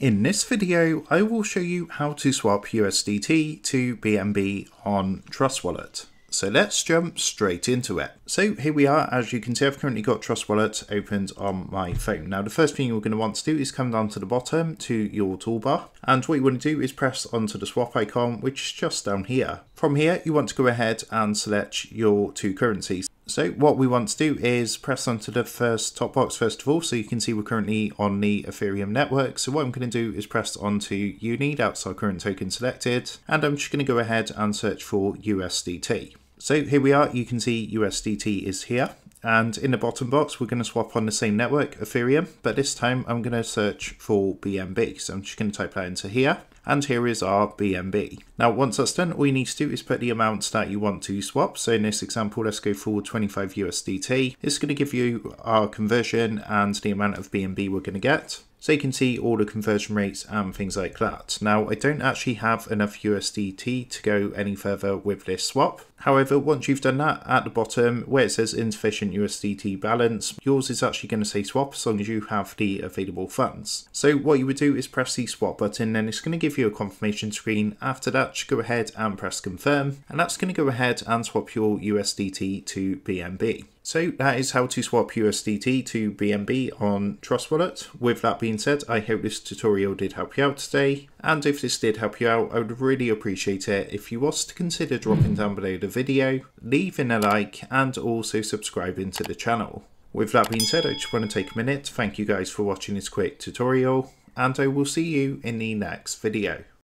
In this video, I will show you how to swap USDT to BNB on Trust Wallet. So let's jump straight into it. So here we are, as you can see, I've currently got Trust Wallet opened on my phone. Now the first thing you're going to want to do is come down to the bottom to your toolbar. And what you want to do is press onto the swap icon, which is just down here. From here, you want to go ahead and select your two currencies. So what we want to do is press onto the first top box first of all, so you can see we're currently on the Ethereum network. So what I'm going to do is press onto UNI, that's our current token selected, and I'm just going to go ahead and search for USDT. So here we are, you can see USDT is here. And in the bottom box, we're going to swap on the same network, Ethereum, but this time I'm going to search for BNB. So I'm just going to type that into here and here is our BNB. Now once that's done, all you need to do is put the amounts that you want to swap. So in this example, let's go for 25 USDT. It's going to give you our conversion and the amount of BNB we're going to get. So you can see all the conversion rates and things like that. Now I don't actually have enough USDT to go any further with this swap. However, once you've done that, at the bottom where it says insufficient USDT balance, yours is actually going to say swap as long as you have the available funds. So what you would do is press the swap button and it's going to give you a confirmation screen. After that, just go ahead and press confirm and that's going to go ahead and swap your USDT to BNB. So that is how to swap USDT to BNB on Trust Wallet. With that being said, I hope this tutorial did help you out today. And if this did help you out, I would really appreciate it if you was to consider dropping down below the video, leaving a like and also subscribing to the channel. With that being said, I just want to take a minute